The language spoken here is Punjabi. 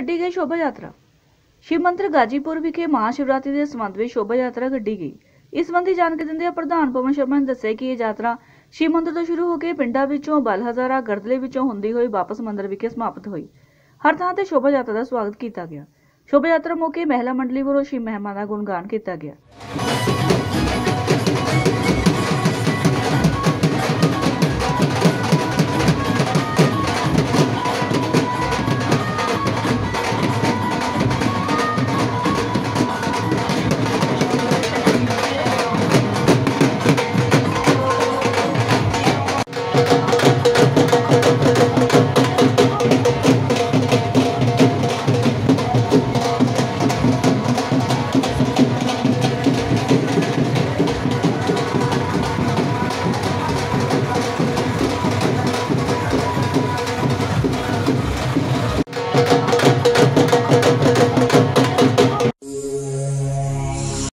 ਕੱਢੀ ਗਈ ਸ਼ੋਭਾ ਯਾਤਰਾ। ਸ਼ਿਵ ਮੰਦਿਰ ਗਾਜੀਪੁਰ ਵਿਖੇ ਮਹਾਸ਼ਿਵਰਾਤਰੀ ਦੇ ਸੰਬੰਧ ਵਿੱਚ ਸ਼ੋਭਾ ਯਾਤਰਾ ਕੱਢੀ ਗਈ। ਇਸ ਸੰਬੰਧੀ ਜਾਣਕਾਰੀ ਦਿੰਦਿਆਂ ਪ੍ਰਧਾਨ ਪਵਨ ਸ਼ਰਮਾ ਨੇ ਦੱਸਿਆ ਕਿ ਇਹ ਯਾਤਰਾ ਸ਼ਿਵ ਮੰਦਿਰ ਤੋਂ ਸ਼ੁਰੂ ਹੋ ਕੇ ਪਿੰਡਾਂ ਵਿੱਚੋਂ ਬਲ ਹਜ਼ਾਰਾ ਗਰਦਲੇ ਵਿੱਚੋਂ ਹੁੰਦੀ ਹੋਈ ਵਾਪਸ ਮੰਦਿਰ ਵਿਖੇ ਸਮਾਪਤ ਹੋਈ। ਹਰ ਥਾਂ ਤੇ ਸ਼ੋਭਾ ਯਾਤਰਾ ਦਾ ਸਵਾਗਤ ਕੀਤਾ ਗਿਆ। ਸ਼ੋਭਾ ਯਾਤਰਾ ਮੌਕੇ ਮਹਿਲਾ ਮੰਡਲੀ ਵੱਲੋਂ ਸ਼ਿਵ ਮਹਿਮਾ ਦਾ ਗੁਣਗਾਨ ਕੀਤਾ ਗਿਆ।